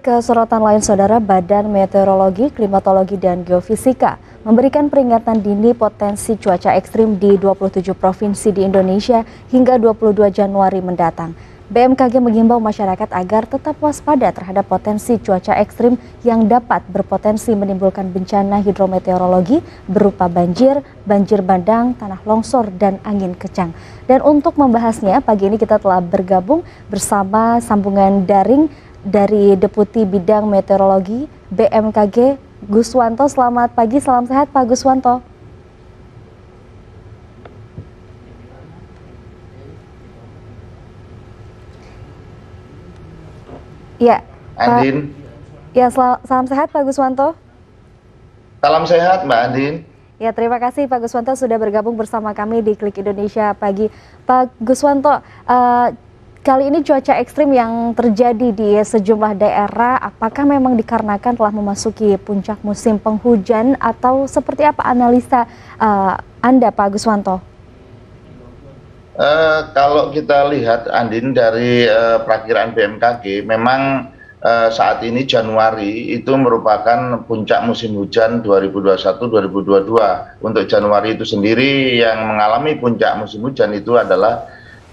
ke sorotan lain saudara, Badan Meteorologi, Klimatologi, dan Geofisika memberikan peringatan dini potensi cuaca ekstrim di 27 provinsi di Indonesia hingga 22 Januari mendatang. BMKG mengimbau masyarakat agar tetap waspada terhadap potensi cuaca ekstrim yang dapat berpotensi menimbulkan bencana hidrometeorologi berupa banjir, banjir bandang, tanah longsor, dan angin kencang. Dan untuk membahasnya, pagi ini kita telah bergabung bersama sambungan daring dari Deputi Bidang Meteorologi BMKG Guswanto. Selamat pagi, salam sehat Pak Guswanto. Ya, Andin. Ya, salam sehat Pak Guswanto. Salam sehat Mbak Andin. Ya, terima kasih Pak Guswanto sudah bergabung bersama kami di Klik Indonesia pagi. Pak Guswanto, uh, kali ini cuaca ekstrim yang terjadi di sejumlah daerah, apakah memang dikarenakan telah memasuki puncak musim penghujan atau seperti apa analisa uh, Anda Pak Guswanto? Uh, kalau kita lihat Andin dari uh, perakiraan BMKG memang uh, saat ini Januari itu merupakan puncak musim hujan 2021-2022 untuk Januari itu sendiri yang mengalami puncak musim hujan itu adalah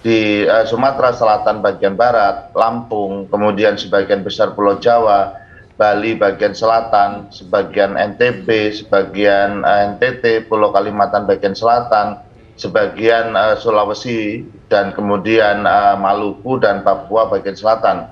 di uh, Sumatera Selatan bagian barat, Lampung, kemudian sebagian besar Pulau Jawa, Bali bagian selatan, sebagian NTB, sebagian uh, NTT, Pulau Kalimantan bagian selatan, sebagian uh, Sulawesi dan kemudian uh, Maluku dan Papua bagian selatan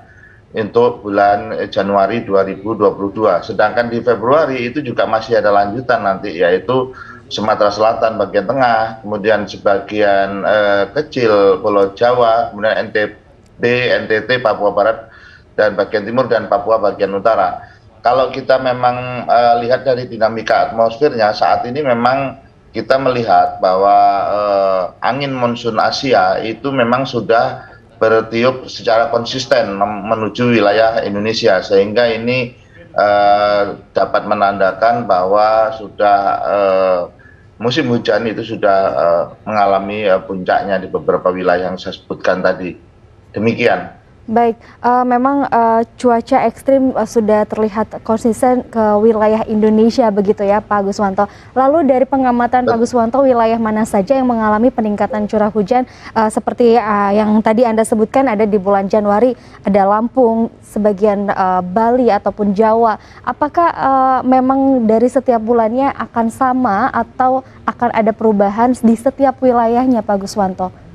untuk bulan Januari 2022. Sedangkan di Februari itu juga masih ada lanjutan nanti yaitu Sumatera Selatan bagian tengah, kemudian sebagian uh, kecil Pulau Jawa, kemudian NTB, NTT, Papua Barat dan bagian timur dan Papua bagian utara. Kalau kita memang uh, lihat dari dinamika atmosfernya saat ini memang kita melihat bahwa uh, angin monsun Asia itu memang sudah bertiup secara konsisten menuju wilayah Indonesia sehingga ini uh, dapat menandakan bahwa sudah uh, musim hujan itu sudah uh, mengalami uh, puncaknya di beberapa wilayah yang saya sebutkan tadi. Demikian. Baik, uh, memang uh, cuaca ekstrim uh, sudah terlihat konsisten ke wilayah Indonesia begitu ya Pak Guswanto. Lalu dari pengamatan Pak Guswanto, wilayah mana saja yang mengalami peningkatan curah hujan uh, seperti uh, yang tadi Anda sebutkan ada di bulan Januari, ada Lampung, sebagian uh, Bali ataupun Jawa. Apakah uh, memang dari setiap bulannya akan sama atau akan ada perubahan di setiap wilayahnya Pak Guswanto?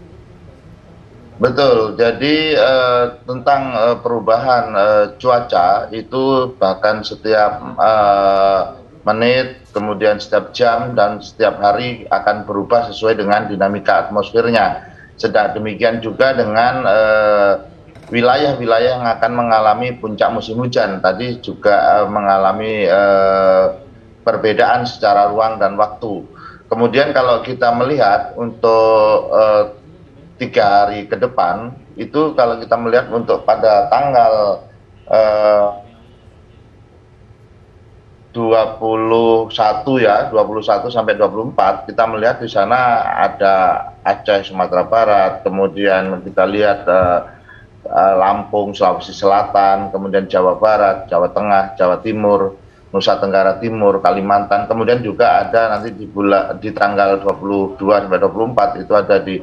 Betul, jadi uh, tentang uh, perubahan uh, cuaca itu bahkan setiap uh, menit, kemudian setiap jam dan setiap hari akan berubah sesuai dengan dinamika atmosfernya. Sedang demikian juga dengan wilayah-wilayah uh, yang akan mengalami puncak musim hujan. Tadi juga uh, mengalami uh, perbedaan secara ruang dan waktu. Kemudian kalau kita melihat untuk uh, tiga hari ke depan itu kalau kita melihat untuk pada tanggal eh, 21 ya 21 sampai 24 kita melihat di sana ada Aceh Sumatera Barat kemudian kita lihat eh, eh, Lampung Sulawesi Selatan kemudian Jawa Barat Jawa Tengah Jawa Timur Nusa Tenggara Timur Kalimantan kemudian juga ada nanti di bulan di tanggal 22 sampai 24 itu ada di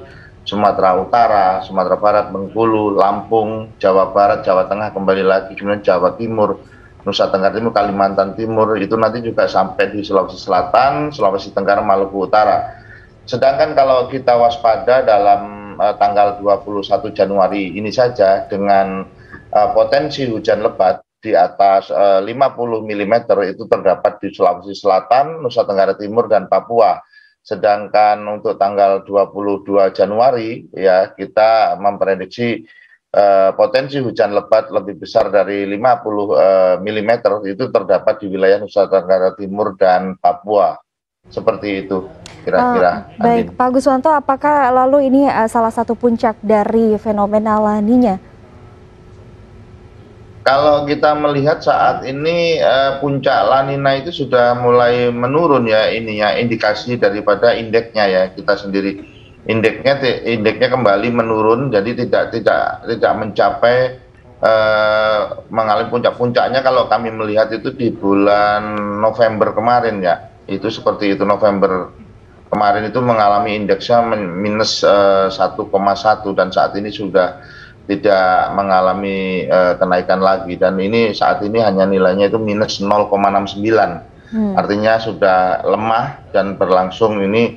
Sumatera Utara, Sumatera Barat, Bengkulu, Lampung, Jawa Barat, Jawa Tengah, kembali lagi, kemudian Jawa Timur, Nusa Tenggara Timur, Kalimantan Timur, itu nanti juga sampai di Sulawesi Selatan, Sulawesi Tenggara, Maluku Utara. Sedangkan kalau kita waspada dalam uh, tanggal 21 Januari ini saja dengan uh, potensi hujan lebat di atas uh, 50 mm itu terdapat di Sulawesi Selatan, Nusa Tenggara Timur, dan Papua sedangkan untuk tanggal 22 Januari ya kita memprediksi uh, potensi hujan lebat lebih besar dari 50 uh, mm itu terdapat di wilayah Nusa Tenggara Timur dan Papua seperti itu kira-kira. Uh, baik, Pak Guswanto, apakah lalu ini uh, salah satu puncak dari fenomena laninya? Kalau kita melihat saat ini uh, puncak lanina itu sudah mulai menurun ya ini ya indikasi daripada indeksnya ya. Kita sendiri indeksnya indeksnya kembali menurun jadi tidak tidak tidak mencapai eh, mengalami puncak-puncaknya kalau kami melihat itu di bulan November kemarin ya. Itu seperti itu November kemarin itu mengalami indeksnya minus eh, 1,1 dan saat ini sudah tidak mengalami uh, kenaikan lagi. Dan ini saat ini hanya nilainya itu minus 0,69 hmm. artinya sudah lemah dan berlangsung ini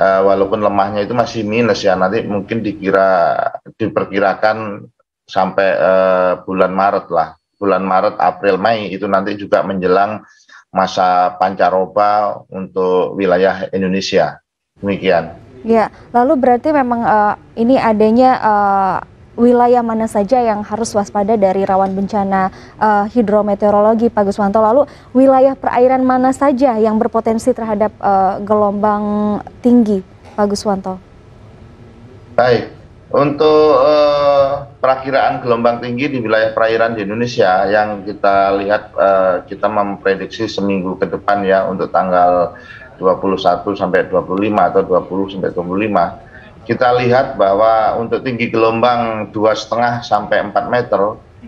uh, walaupun lemahnya itu masih minus ya. Nanti mungkin dikira diperkirakan sampai uh, bulan Maret lah. Bulan Maret April Mei itu nanti juga menjelang masa pancaroba untuk wilayah Indonesia. Demikian. Ya lalu berarti memang uh, ini adanya uh, wilayah mana saja yang harus waspada dari rawan bencana uh, hidrometeorologi Pak Guswanto? Lalu wilayah perairan mana saja yang berpotensi terhadap uh, gelombang tinggi Pak Guswanto? Baik, untuk uh, perakiraan gelombang tinggi di wilayah perairan di Indonesia yang kita lihat uh, kita memprediksi seminggu ke depan ya untuk tanggal 21 sampai 25 atau 20 sampai 25 kita lihat bahwa untuk tinggi gelombang dua setengah sampai 4 meter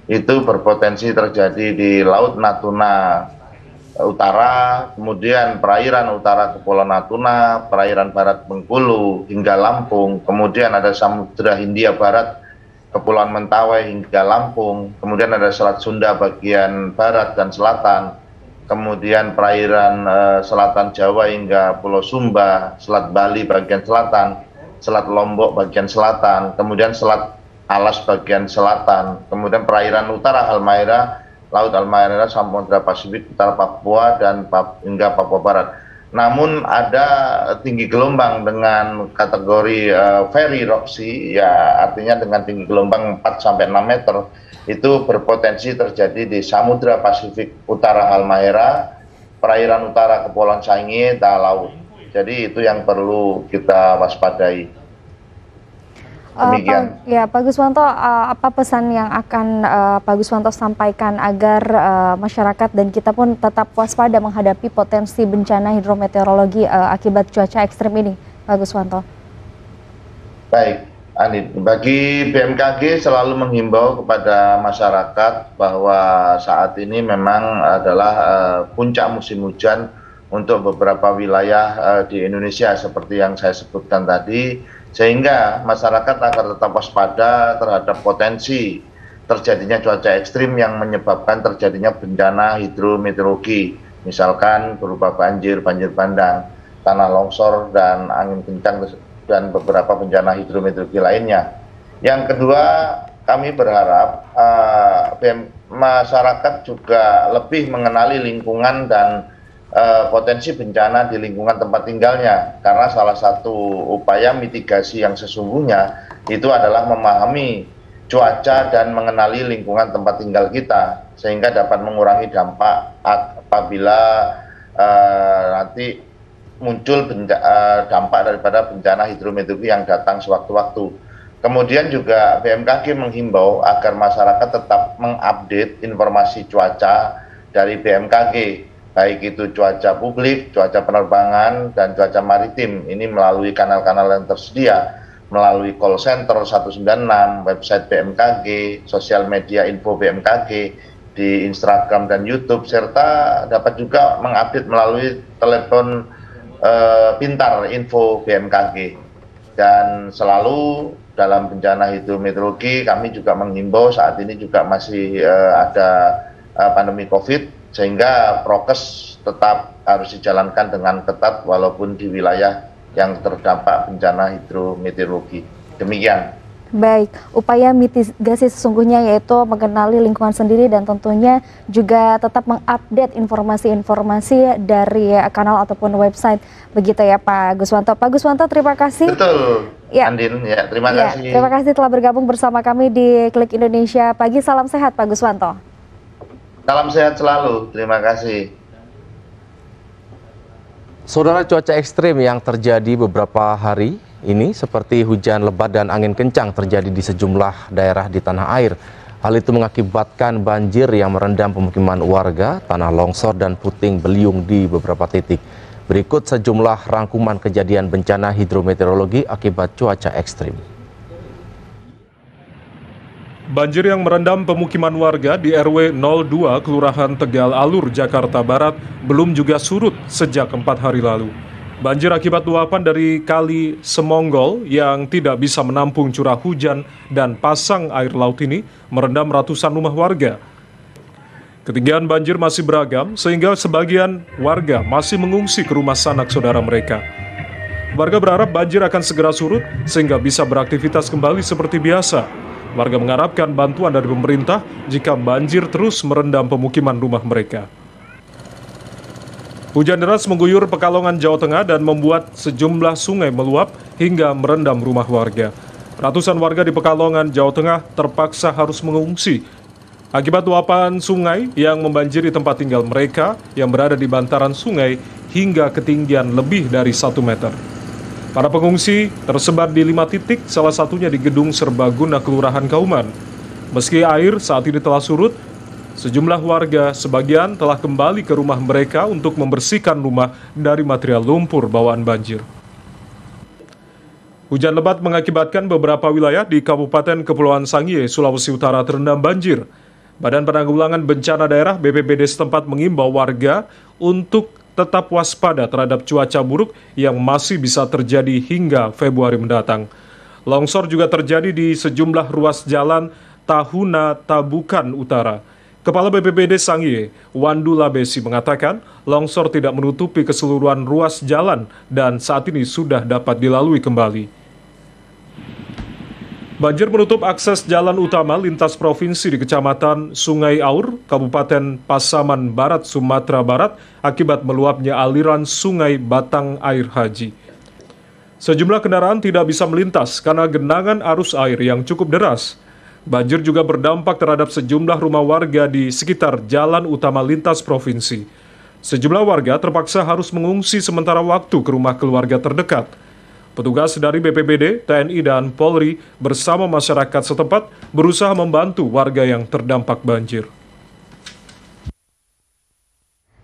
itu berpotensi terjadi di Laut Natuna Utara, kemudian perairan utara Kepulauan Natuna, perairan barat Bengkulu hingga Lampung, kemudian ada Samudra Hindia Barat, Kepulauan Mentawai hingga Lampung, kemudian ada Selat Sunda bagian barat dan selatan, kemudian perairan uh, selatan Jawa hingga Pulau Sumba, Selat Bali bagian selatan, Selat Lombok bagian selatan, kemudian Selat Alas bagian selatan, kemudian perairan utara Halmahera, Laut Halmahera, Samudra Pasifik, utara Papua dan hingga Papua Barat. Namun ada tinggi gelombang dengan kategori uh, very roxy, ya artinya dengan tinggi gelombang 4 sampai 6 meter itu berpotensi terjadi di Samudra Pasifik utara Halmahera, perairan utara Kepulauan Sangihe, dan laut. Jadi itu yang perlu kita waspadai. Eh, Demikian. Uh, Pak, ya, Pak Guswanto, uh, apa pesan yang akan uh, Pak Guswanto sampaikan agar uh, masyarakat dan kita pun tetap waspada menghadapi potensi bencana hidrometeorologi uh, akibat cuaca ekstrim ini, Pak Guswanto? Baik, Anit. Bagi BMKG selalu menghimbau kepada masyarakat bahwa saat ini memang adalah uh, puncak musim hujan untuk beberapa wilayah uh, di Indonesia seperti yang saya sebutkan tadi sehingga masyarakat agar tetap waspada terhadap potensi terjadinya cuaca ekstrim yang menyebabkan terjadinya bencana hidrometeorologi misalkan berupa banjir, banjir bandang, tanah longsor dan angin kencang dan beberapa bencana hidrometeorologi lainnya. Yang kedua, kami berharap uh, masyarakat juga lebih mengenali lingkungan dan uh, potensi bencana di lingkungan tempat tinggalnya karena salah satu upaya mitigasi yang sesungguhnya itu adalah memahami cuaca dan mengenali lingkungan tempat tinggal kita sehingga dapat mengurangi dampak apabila uh, nanti muncul uh, dampak daripada bencana hidrometeorologi yang datang sewaktu-waktu. Kemudian juga BMKG menghimbau agar masyarakat tetap mengupdate informasi cuaca dari BMKG baik itu cuaca publik, cuaca penerbangan, dan cuaca maritim. Ini melalui kanal-kanal yang tersedia, melalui call center 196, website BMKG, sosial media info BMKG, di Instagram dan YouTube, serta dapat juga mengupdate melalui telepon uh, pintar info BMKG. Dan selalu dalam bencana hidrometeorologi kami juga menghimbau saat ini juga masih uh, ada uh, pandemi COVID sehingga prokes tetap harus dijalankan dengan ketat walaupun di wilayah yang terdampak bencana hidrometeorologi. Demikian. Baik, upaya mitigasi sesungguhnya yaitu mengenali lingkungan sendiri dan tentunya juga tetap mengupdate informasi-informasi dari kanal ataupun website begitu ya Pak Guswanto. Pak Guswanto terima kasih. Betul. Ya. Andin, ya terima ya, kasih. Terima kasih telah bergabung bersama kami di Klik Indonesia Pagi. Salam sehat Pak Guswanto. Salam sehat selalu, terima kasih. Saudara cuaca ekstrim yang terjadi beberapa hari ini seperti hujan lebat dan angin kencang terjadi di sejumlah daerah di tanah air. Hal itu mengakibatkan banjir yang merendam pemukiman warga, tanah longsor dan puting beliung di beberapa titik. Berikut sejumlah rangkuman kejadian bencana hidrometeorologi akibat cuaca ekstrim. Banjir yang merendam pemukiman warga di RW 02 Kelurahan Tegal Alur, Jakarta Barat belum juga surut sejak empat hari lalu. Banjir akibat luapan dari kali Semonggol yang tidak bisa menampung curah hujan dan pasang air laut ini merendam ratusan rumah warga. Ketinggian banjir masih beragam sehingga sebagian warga masih mengungsi ke rumah sanak saudara mereka. Warga berharap banjir akan segera surut sehingga bisa beraktivitas kembali seperti biasa. Warga mengharapkan bantuan dari pemerintah jika banjir terus merendam pemukiman rumah mereka. Hujan deras mengguyur Pekalongan, Jawa Tengah dan membuat sejumlah sungai meluap hingga merendam rumah warga. Ratusan warga di Pekalongan, Jawa Tengah terpaksa harus mengungsi akibat luapan sungai yang membanjiri tempat tinggal mereka yang berada di bantaran sungai hingga ketinggian lebih dari satu meter. Para pengungsi tersebar di lima titik, salah satunya di Gedung Serbaguna Kelurahan Kauman. Meski air saat ini telah surut, sejumlah warga sebagian telah kembali ke rumah mereka untuk membersihkan rumah dari material lumpur bawaan banjir. Hujan lebat mengakibatkan beberapa wilayah di Kabupaten Kepulauan Sangihe, Sulawesi Utara terendam banjir. Badan Penanggulangan Bencana Daerah BPBD setempat mengimbau warga untuk tetap waspada terhadap cuaca buruk yang masih bisa terjadi hingga Februari mendatang. Longsor juga terjadi di sejumlah ruas jalan Tahuna Tabukan Utara. Kepala BPBD Sangie, Wandu Labesi mengatakan longsor tidak menutupi keseluruhan ruas jalan dan saat ini sudah dapat dilalui kembali. Banjir menutup akses jalan utama lintas provinsi di Kecamatan Sungai Aur, Kabupaten Pasaman Barat, Sumatera Barat akibat meluapnya aliran Sungai Batang Air Haji. Sejumlah kendaraan tidak bisa melintas karena genangan arus air yang cukup deras. Banjir juga berdampak terhadap sejumlah rumah warga di sekitar jalan utama lintas provinsi. Sejumlah warga terpaksa harus mengungsi sementara waktu ke rumah keluarga terdekat. Petugas dari BPBD, TNI, dan Polri bersama masyarakat setempat berusaha membantu warga yang terdampak banjir.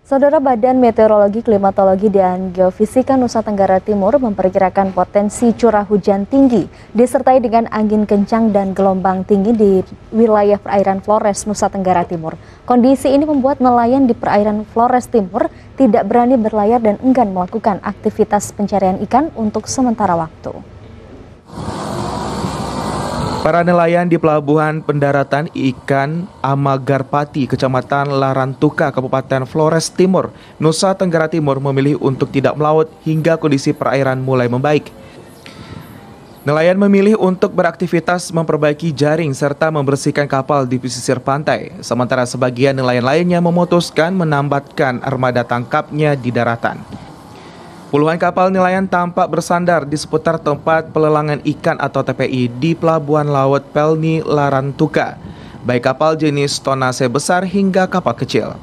Saudara Badan Meteorologi, Klimatologi, dan Geofisika Nusa Tenggara Timur memperkirakan potensi curah hujan tinggi disertai dengan angin kencang dan gelombang tinggi di wilayah perairan Flores, Nusa Tenggara Timur. Kondisi ini membuat nelayan di perairan Flores Timur tidak berani berlayar dan enggan melakukan aktivitas pencarian ikan untuk sementara waktu. Para nelayan di Pelabuhan Pendaratan Ikan Amagarpati, Kecamatan Larantuka, Kabupaten Flores Timur, Nusa Tenggara Timur memilih untuk tidak melaut hingga kondisi perairan mulai membaik. Nelayan memilih untuk beraktivitas memperbaiki jaring serta membersihkan kapal di pesisir pantai, sementara sebagian nelayan lainnya memutuskan menambatkan armada tangkapnya di daratan. Puluhan kapal nelayan tampak bersandar di seputar tempat pelelangan ikan atau TPI di Pelabuhan Laut Pelni Larantuka, baik kapal jenis tonase besar hingga kapal kecil.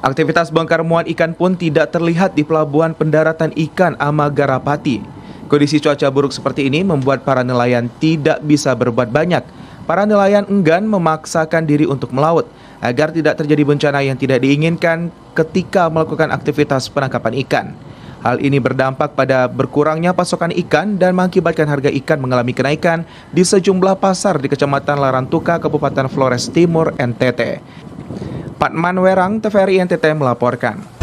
Aktivitas bongkar muat ikan pun tidak terlihat di Pelabuhan Pendaratan Ikan Amagarapati. Kondisi cuaca buruk seperti ini membuat para nelayan tidak bisa berbuat banyak. Para nelayan enggan memaksakan diri untuk melaut agar tidak terjadi bencana yang tidak diinginkan ketika melakukan aktivitas penangkapan ikan. Hal ini berdampak pada berkurangnya pasokan ikan dan mengakibatkan harga ikan mengalami kenaikan di sejumlah pasar di Kecamatan Larantuka, Kabupaten Flores Timur, NTT. Patman Werang, TVRI NTT melaporkan.